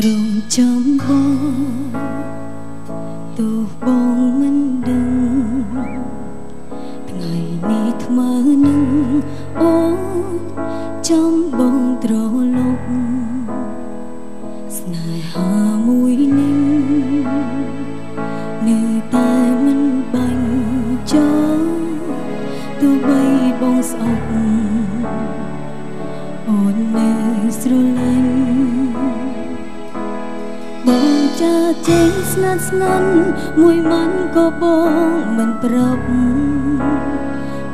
រងចាំបងទោះបងមិនដឹងថ្ងៃនេះថ្មើនឹងអូនចាំបងត្រឡប់ស្នេហាមួយនេះនៅតែមិនបាញ់ចោលទោះបីបងស្អប់អូននៅស្រឡាញ់ ចាចេញស្នាត់ស្នាន់មួយមិនក៏បងមិនប្រាប់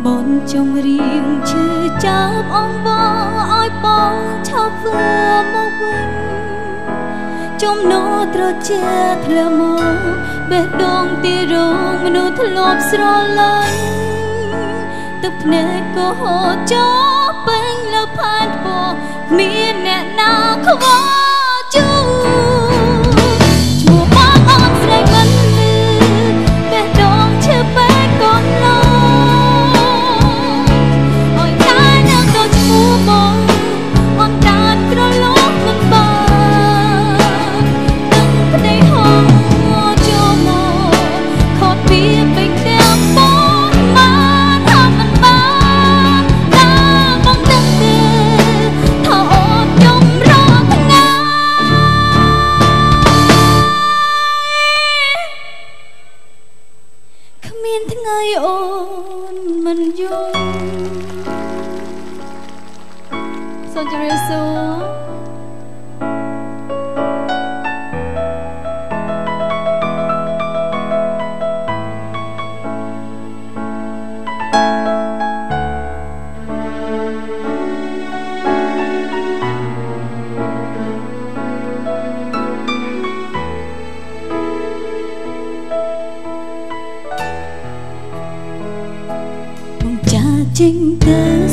បងចង់រៀងឈឺចាប់អងបងឲ្យបងឈប់ធ្វើមកវិញចំនោត្រជាធ្លាមកបេះដូងទីរងមនុស្សធ្លាប់ស្រឡាញ់ទឹកភ្នែកក៏ហូរចូលពេញលើផានពណ៌គ្មានអ្នកណាខ្វល់ជួឈ្រាប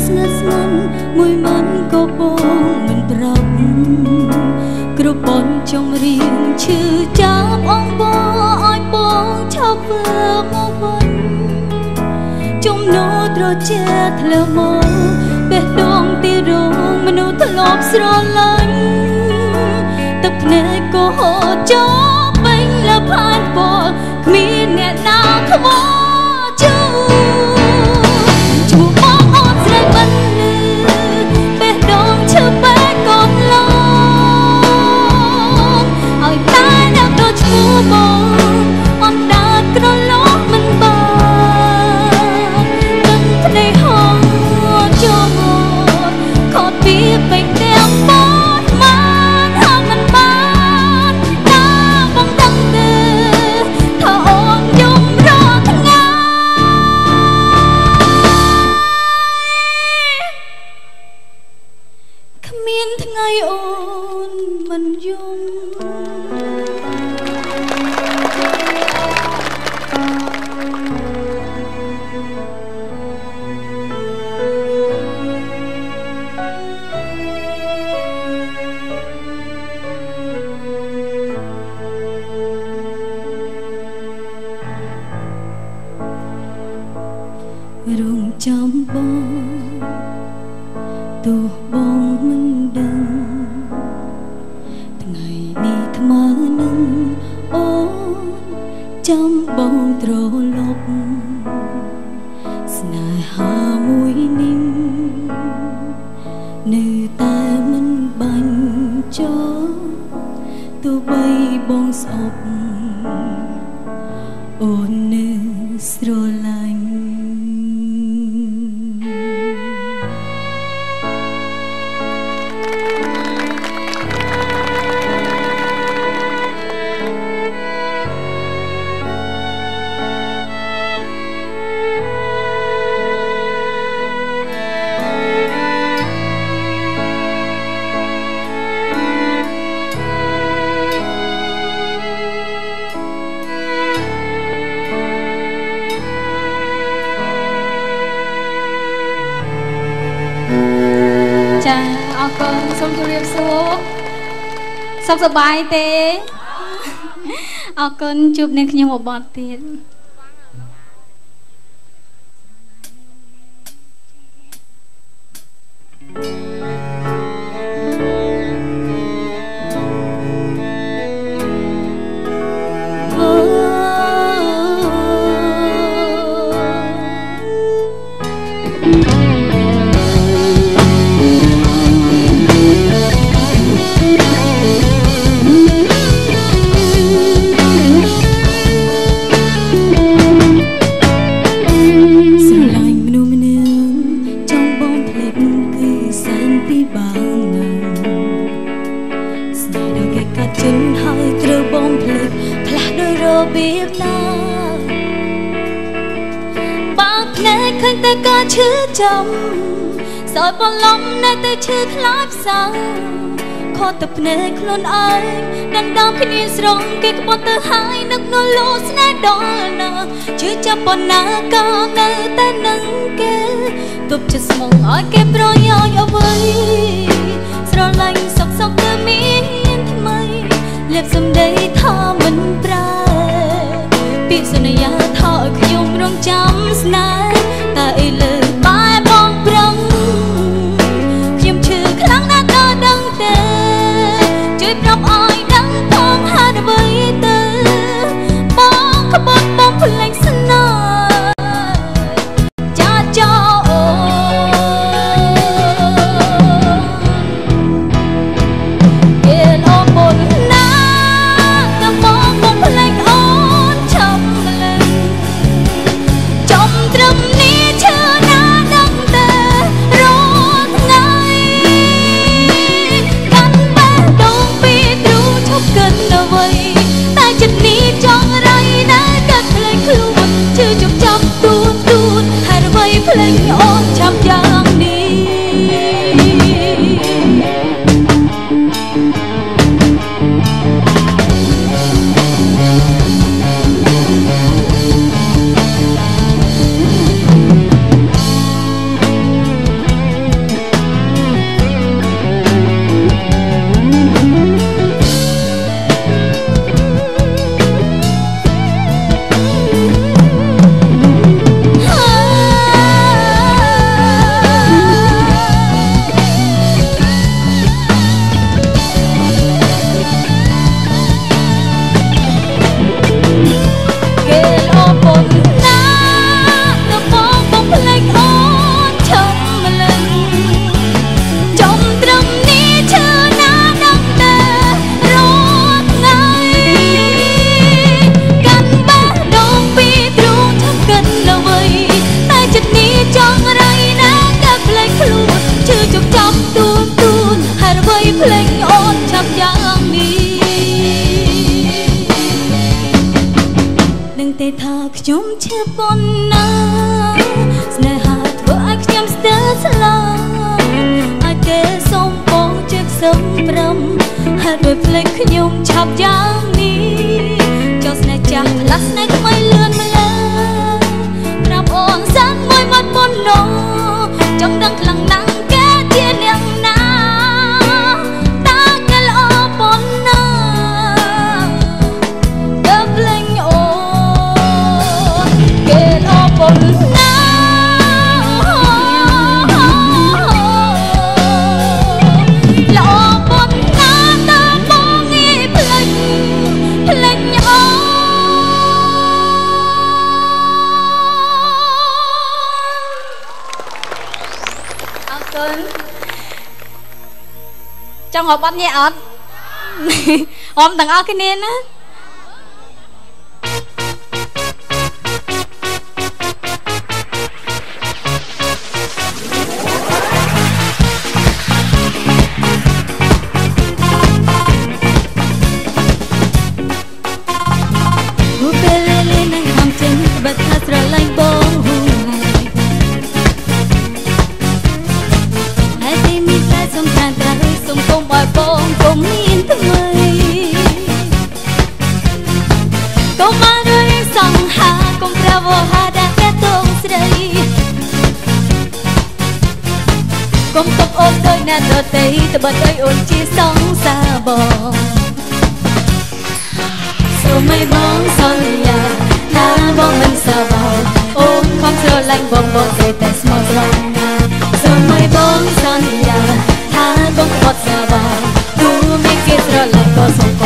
សួរបងចា រាប់គ្រប់បនចង់រៀងឈឺចាប់អងបងឲ្យបងឈប់ធ្វើមកវិញជំនោត្រជាធ្លាមកបេះដូងទីរងមនុស្សធ្លាប់ស្រឡាញ់ទឹកភ្នែកក៏ហូរចូលពេញលើផានពណ៌គ្មានអ្នកណាខ្វល់ រងចាំបងទោះបងមិនដឹងថ្ងៃនេះថ្មើនឹងអូនចាំបងត្រឡប់ស្នេហាមួយនេះនៅតែមិនបាញ់ចោលទោះបីបងស្អប់អូននៅស្រឡាញ់ សូមជម្រាបសួរសុខសប្បាយទេអរគុណជួបនឹងខ្ញុំមួយបទទៀត ពីបាននឹងស្នេហ៍ដល់គេកាត់ចិនហើយត្រូវបងភ្លេចផ្លាស់ដោយរបៀបណាបាក់ភ្នែកឃើញតែការឈឺចំសោយបន្លំនៅតែឈឺខ្លាចផ្សាខត់ទៅភ្នែកខ្លួនឯងដណ្ដើមគ្នាស្រងគេក្បត់ទៅហើយ នឹកនៅលោស្នេហ៍ដល់ណាជឿចាប់ប៉ុណ្ណាក៏នៅតែនឹងគេទប់ចិត្តស្មងឲ្យគេប្រយោជន៍អ្វីស្រឡាញ់សុកសុកទៅមានថ្មីលេបសំដីថាមិនប្រែពីសន្យាថាឲ្យខ្ញុំរងចាំស្នេហ៍តែឥឡូវ ខ្លួនជឿជប់ចាំទូនទូនហើយអ្វីភ្លេចអូនចាំ ហេតុដោយភ្លេចខ្ញុំឆាប់យ៉ាងនេះចុះស្នេហ៍ចាស់ផ្លាស់ស្នេហ៍ថ្មីលឿនម្ល៉េះប្រាប់អូនសានមួយមាត់ប៉ុណ្ណោះចង់ដឹងខ្លាំងណាស់គេជាអ្នកណាតើគេល្អប៉ុណ្ណាដើមលេងអូគេអរគុណណា ចង់អបអត់ញ៉ែអត់អមទាំងអស់គ្នាណា កុំទុកអូនដូចអ្នកដទៃត្បិតឲ្យអូនជាសង្សារបងសូមឲ្យបងសន្យាថាបងមិនសប្បាយអូនខំស្រឡាញ់បងបងគេតែស្មោះត្រង់ណាសូមឲ្យបងសន្យាថាបងអត់សប្បាយទោះមានគេស្រឡាញ់ក៏សូមកុំសោ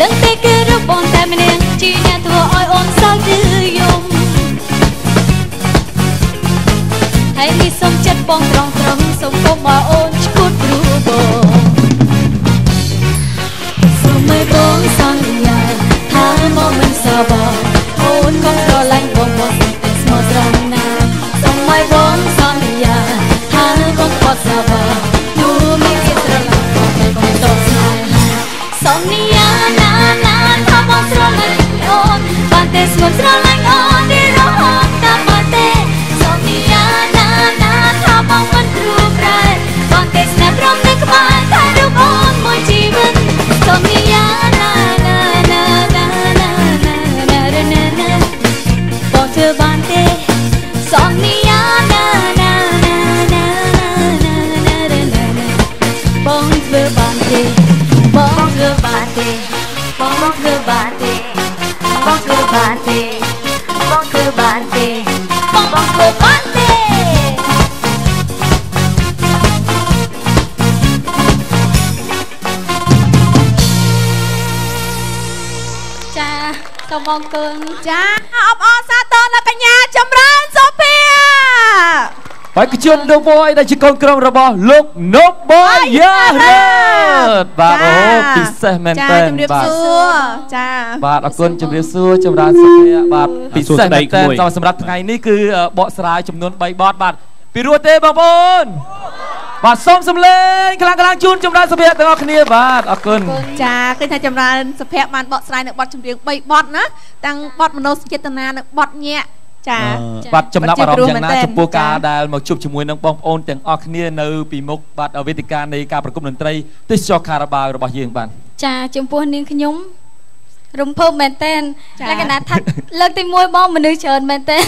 ដឹងទេគឺរូបបងតែម្នាក់ជាអ្នកធ្វើឲ្យអូនសើចឬយំហើយនេះសុំចិត្តបងត្រង់ត្រង់សុំកុំឲ្យអូនឈួតព្រោះបងសុំឲ្យបងសន្យាថាមកមិនសបអូនកុំស្រឡាញ់បងបងតែស្មោះត្រង់ណាសុំឲ្យបងសន្យាថាបងអត់សបនោះ ថាបងស្រឡាញ់អូនបានតែស្ងួនស្រឡាញ់អូនទីរហូតតាមបានទេសន្យាណាណាថាបងមិនព្រមប្រែបានតែស្នេហ៍ព្រមតែក្បែរតែរូបអូនមួយជីវិតសន្យាណាណាណាណាណាណាណាណាណាបងធ្វើបានទេសន្យាណាណាណាណាណាណាណាណាបងធ្វើបានទេបងធ្វើបានទេ បងធ្វើបានទេបងធ្វើបានទេបងធ្វើបានទេបងធ្វើបានទេចាសូមអរគុណចា បេក្ខជននៅវយដែលជាកូនក្រុមរបស់លោកណូបាយយ៉ារ៉េតបាទអូពិសេសមែនចាតើជំរាបបាទសួរចាបាទអរគុណជំរាបសួរចម្រើនសុភ័ក្របាទពិសេសមែនតើសម្រាប់ថ្ងៃនេះគឺបកស្រាយចំនួន3បទបាទពីរោះទេបងប្អូនបាទសូមសំលេងខ្លាំងខ្លាំងជូនចម្រើនសុភ័ក្រទាំងអស់គ្នាបាទអរគុណចាឃើញថាចម្រើនសុភ័ក្របានបកស្រាយនៅបទចម្រៀង3បទណាទាំងបទមនោសញ្ចេតនានិងបទញាក់ ចាបាទចំណាប់អារម្មណ៍យ៉ាងណាបាទជាចំពោះការព្រោះមែនតើដែលមកជួបជាមួយនឹងបងប្អូនទាំងអស់គ្នានៅពីមុខបាទវេទិកានៃការប្រគំតន្ត្រីទេសចរខារ៉ាបាវរបស់យើងបាទចាចំពោះនាងខ្ញុំរំភើបមែនតែនចា៎លក្ខណៈថាលើកទី1បងមនុស្សច្រើនមែនតែន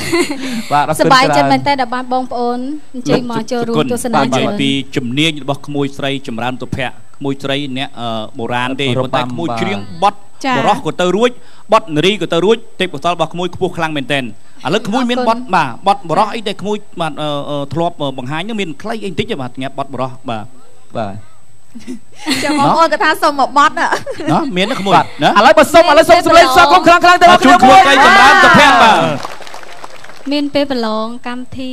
បាទអរគុណសប្បាយចិត្តច្រើនមែនតែនដែលបានបងប្អូនអញ្ជើញមកចូលរួមទស្សនាបាទជើនិយាយងពីជំនាញរបស់ក្មួយស្រីចម្រើនទុភ័ក្រក្មួយស្រីអ្នកអឺបុរាណទេរប៉ុន្តែបាំក្មួយបាទច្រៀងបត់ចាបរោះក៏ទៅរួច បត់នារីក៏ទៅរួចទេពកោសលរបស់ក្មួយខ្ពស់ខ្លាំងមែនទែនឥឡូវក្មួយមានបត់បាទបត់បរោះអីដែលក្មួយបាទអឺអឺធ្លាប់បង្ហាញនោះមានខ្លីអីបន្តិចទេបាទងាប់បត់បរោះបាទបាទចាំបងប្អូនក៏ថាសុំមកបត់ណាណាមានណាក្មួយបាទណាឥឡូវបើសុំឥឡូវសុំសម្លេងស្វាគមន៍ខ្លាំងខ្លាំងៗទៅបាទជូនក្មួយស្រីចម្រើនទុភ័ក្របាទមានពេលប្រឡងកម្មវិធី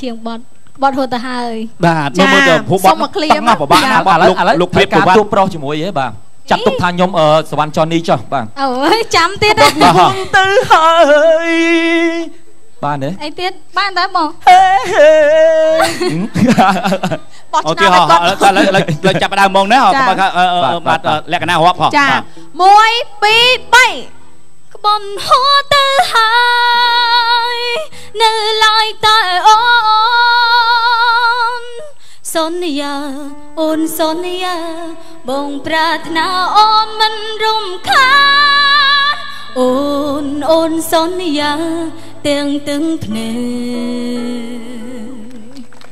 ជាងបត់បត់ហួតទៅហើយបាទមើលមើលទៅភពបសុត់ំមកឃ្លាតឹងណាស់ពិបាកណាស់បាទបាទឥឡូលោវកឥឡូវលោកភេភេទទការប្រវត្តិទូប្រុសជាមួយអីបាទ ចាត់ទុកថាខ្ញុំអឺសវណ្ណចននីចុះបាទអូយចាំទៀតណាបាទទៅហើយបានទេអីទៀតបានតើបងបត់អូឆ្នោទីតហោឲ្យគាត់ឥឡូវឥឡូវឥឡូវចាប់ផ្ដើមមកណាចាបាទអឺអឺបាទលក្ខណៈរាប់ហោះចាបាទ1 2 3ក្បន់ហួតទៅហើយនៅឡើយតែអូន សន្យាអូនសន្យាបងប្រាថ្នាអូនមិនរំខានអូនអូនសន្យាទាំងទាំងភ្នែក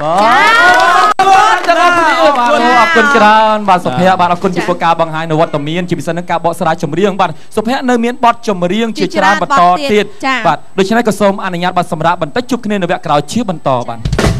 បាទទាំងអស់គ្នាបាទអរគុណច្រើនបាទសុភ័ក្របាទអរគុណចំពោះការបង្ហាញនៅវត្តមានជាពិសេសនឹងការបកស្រាយចម្រៀងបាទសុភ័ក្រនៅមានបទចម្រៀងជាច្រើនបន្តទៀតបាទដូច្នេះក៏សូមអនុញ្ញាតបាទសម្រាប់បន្តិចជួបគ្នានៅវគ្គក្រោយជាបន្តបាទ